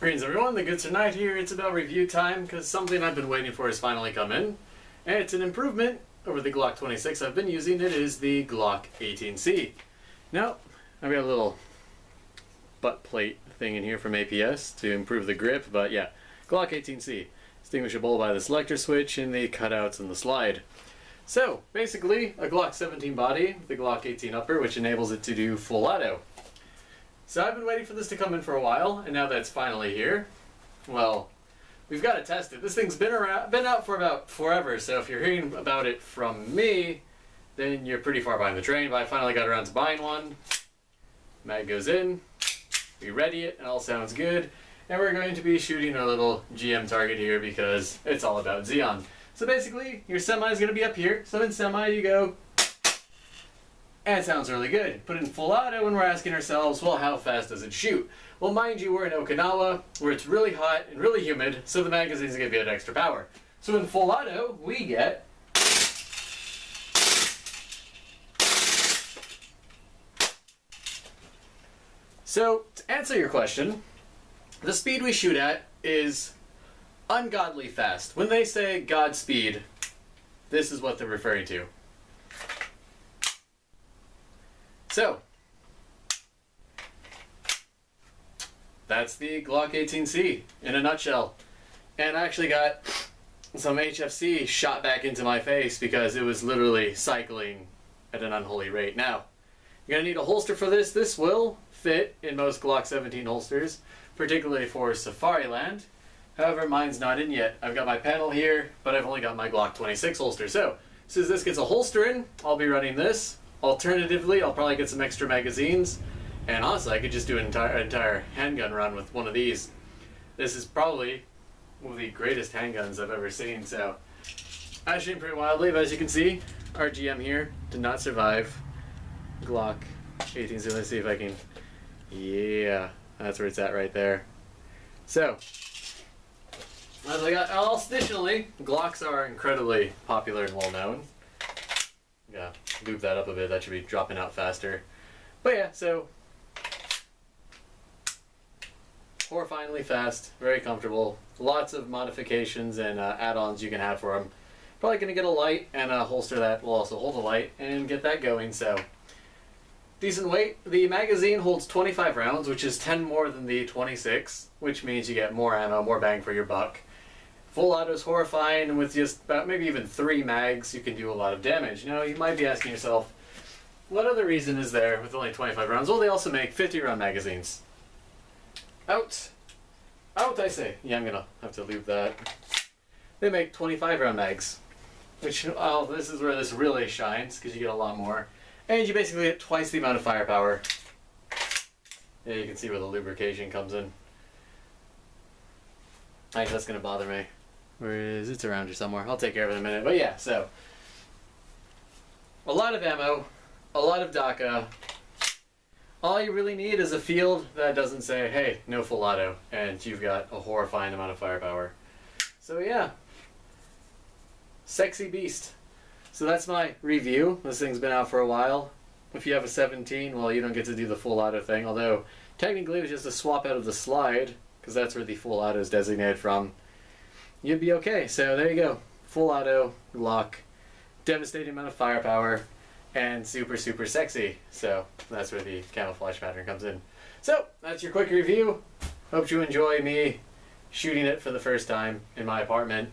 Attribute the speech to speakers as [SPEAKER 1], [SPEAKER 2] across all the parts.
[SPEAKER 1] Greetings everyone, the Good Sir Knight here. It's about review time because something I've been waiting for has finally come in. And it's an improvement over the Glock 26 I've been using. It is the Glock 18C. Now, I've got a little butt plate thing in here from APS to improve the grip, but yeah, Glock 18C. Distinguishable by the selector switch and the cutouts and the slide. So, basically, a Glock 17 body, the Glock 18 upper, which enables it to do full auto. So I've been waiting for this to come in for a while, and now that it's finally here, well, we've got to test it. This thing's been around, been out for about forever, so if you're hearing about it from me, then you're pretty far behind the train, but I finally got around to buying one. Mag goes in, we ready it, and all sounds good, and we're going to be shooting our little GM target here because it's all about Xeon. So basically, your semi is going to be up here, so in semi you go it sounds really good. Put in full auto and we're asking ourselves, well, how fast does it shoot? Well, mind you, we're in Okinawa, where it's really hot and really humid, so the magazine's gonna get extra power. So in full auto, we get... So, to answer your question, the speed we shoot at is ungodly fast. When they say Godspeed, this is what they're referring to. So, that's the Glock 18C in a nutshell. And I actually got some HFC shot back into my face because it was literally cycling at an unholy rate. Now, you're going to need a holster for this. This will fit in most Glock 17 holsters, particularly for Safariland. However, mine's not in yet. I've got my panel here, but I've only got my Glock 26 holster. So, as soon as this gets a holster in, I'll be running this. Alternatively, I'll probably get some extra magazines, and honestly, I could just do an entire, entire handgun run with one of these. This is probably one of the greatest handguns I've ever seen, so I shoot pretty wildly, but as you can see, our GM here did not survive Glock 18. So let's see if I can, yeah, that's where it's at right there. So, as I got, additionally, Glocks are incredibly popular and well known. Yeah, lube that up a bit. That should be dropping out faster. But yeah, so horrifyingly fast, very comfortable. Lots of modifications and uh, add-ons you can have for them. Probably going to get a light and a holster that will also hold a light and get that going. So decent weight. The magazine holds 25 rounds, which is 10 more than the 26, which means you get more ammo, more bang for your buck. Full auto is horrifying, and with just about maybe even three mags, you can do a lot of damage. Now, you might be asking yourself, what other reason is there with only 25 rounds? Well, they also make 50 round magazines. Out! Out, I say! Yeah, I'm gonna have to leave that. They make 25 round mags. Which, oh, this is where this really shines, because you get a lot more. And you basically get twice the amount of firepower. Yeah, you can see where the lubrication comes in. I think that's gonna bother me. Where is it? It's around here somewhere. I'll take care of it in a minute. But yeah, so a lot of ammo, a lot of dakka. All you really need is a field that doesn't say, hey, no full auto, and you've got a horrifying amount of firepower. So yeah, sexy beast. So that's my review. This thing's been out for a while. If you have a 17, well, you don't get to do the full auto thing, although technically it was just a swap out of the slide, because that's where the full auto is designated from you'd be okay. So there you go. Full auto, lock, devastating amount of firepower, and super, super sexy. So that's where the camouflage pattern comes in. So that's your quick review. Hope you enjoy me shooting it for the first time in my apartment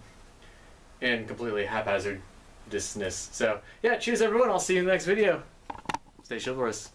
[SPEAKER 1] in completely haphazard distance. So yeah, cheers everyone. I'll see you in the next video. Stay chivalrous.